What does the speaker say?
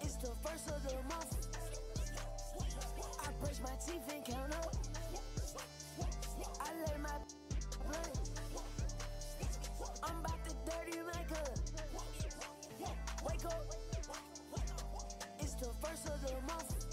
It's the first of the month. I brush my teeth and count up. I lay my blunt. I'm about to dirty like a. Wake up. It's the first of the month.